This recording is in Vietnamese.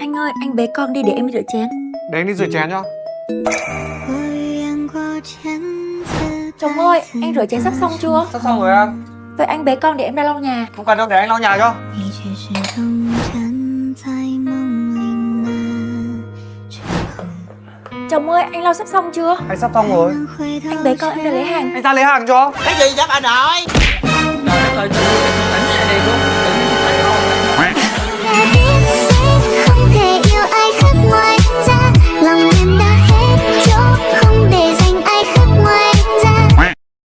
Anh ơi, anh bế con đi để em rửa chén. Để anh đi rửa chén cho. Chồng ơi, anh rửa chén sắp xong chưa? Sắp xong rồi em Vậy anh bế con để em ra lau nhà. Không cần đâu, để anh lau nhà cho. Chồng ơi, anh lau sắp xong chưa? Anh sắp xong rồi. Anh bế con em ra lấy hàng. Anh ra lấy hàng cho. Cái gì vậy bà nội?